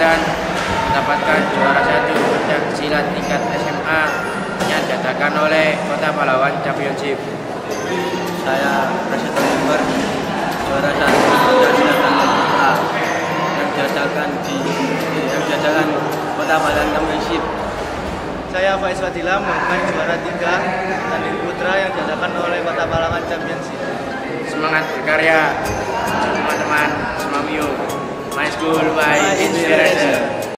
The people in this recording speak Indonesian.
Ramadan mendapatkan juara satu pencak silat tingkat SMA yang diadakan oleh Kota Pahlawan Championship. Saya Presiden Member juara satu pencak silat putra yang diadakan di yang diadakan Kota Pahlawan Championship. Saya Faiz Fadila merupakan juara tiga tanding putra yang diadakan oleh Kota Pahlawan Championship. Semangat berkarya, teman-teman, semamiu. My told by inspirator.